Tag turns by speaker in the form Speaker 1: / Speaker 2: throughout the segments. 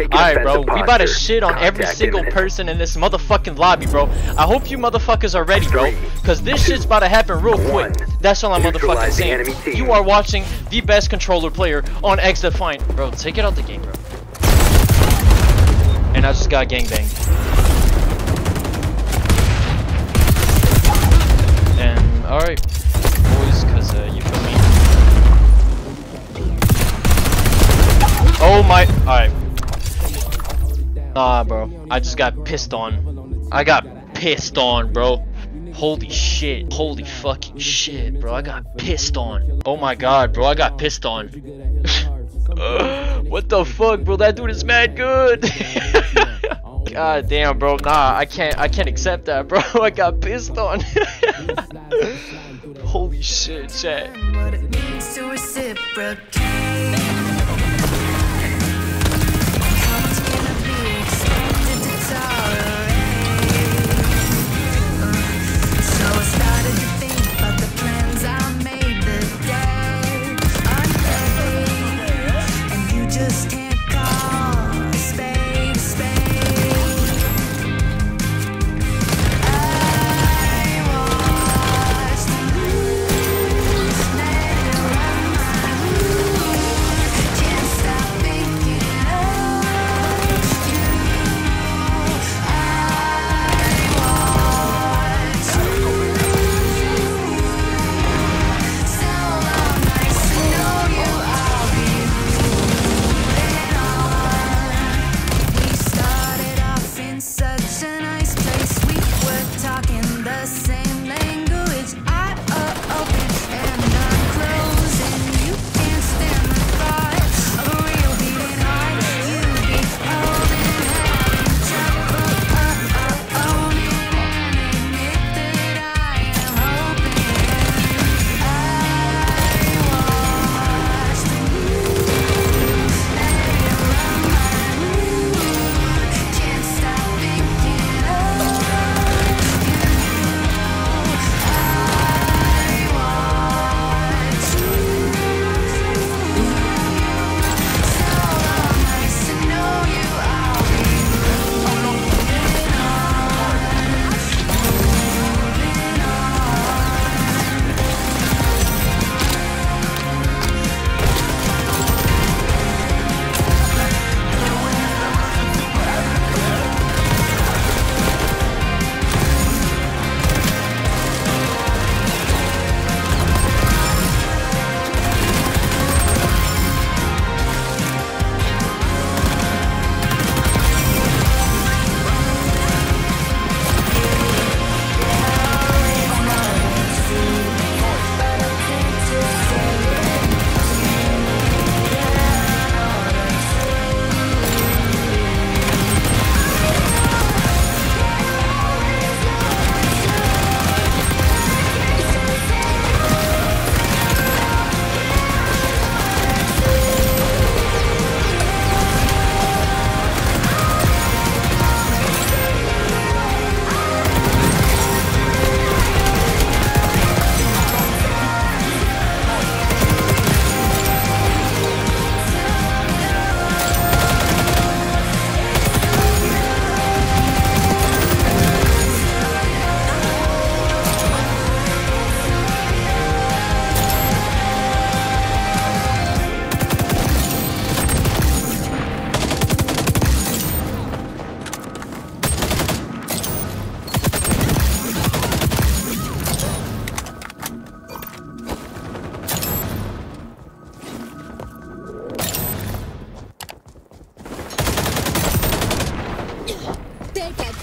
Speaker 1: Alright, bro, we about to shit on every single person in this motherfucking lobby, bro. I hope you motherfuckers are ready, bro. Cause this shit's about to happen real quick. That's all I'm motherfucking saying. You are watching the best controller player on XDefiant. Bro, take it out the game, bro. And I just got gangbanged. And, alright, boys, Nah, bro. I just got pissed on. I got pissed on, bro. Holy shit. Holy fucking shit, bro. I got pissed on. Oh my god, bro. I got pissed on. what the fuck, bro? That dude is mad good. god damn, bro. Nah, I can't. I can't accept that, bro. I got pissed on. Holy shit, chat.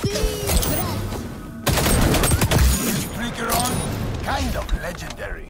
Speaker 2: Speaker on? Kind of legendary.